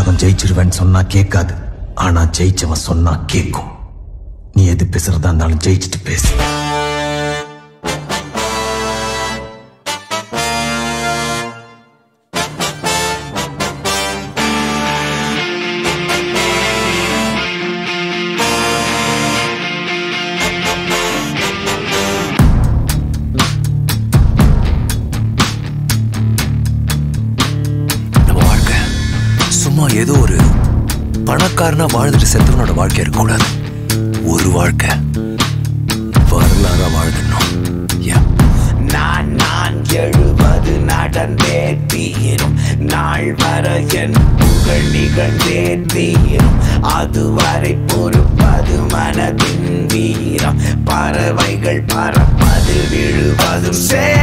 உலகம் ஜெயிச்சிருவேன்னு சொன்னா கேட்காது. ஆனா ஜெயிச்சவன் சொன்னா கேட்கும். நீ எது பேசுறதா இருந்தாலும் ஜெயிச்சுட்டு பேசு. சும்மா ஏதோ ஒரு பணக்காரனா வாழ்ந்துட்டு செத்தவனோட வாழ்க்கை இருக்கக்கூடாது. ஒரு வாழ்க்கை வரலாறா வாழ்ந்துடணும். நான் நான் எழுபது நடந்தே தீரும். நாள் வர என் புகழ் நிகழ்ந்தே தீரும். அதுவரை பொறுப்பது மனதின் வீரம். பறவைகள் பறப்பது விழுவதும் சே